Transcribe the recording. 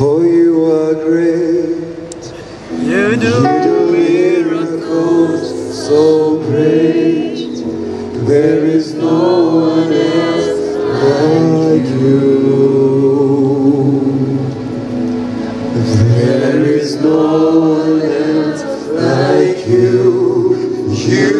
For you are great, you do, miracles so great. There is no one else like you. There is no one else like you. You